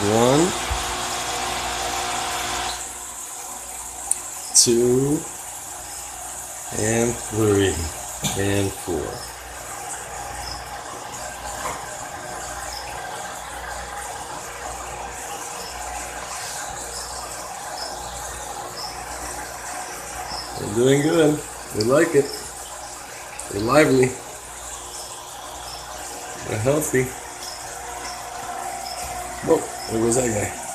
one, two, and three, and four. They're doing good. They like it. They're lively. They're healthy. Oh, Whoa, there goes that guy.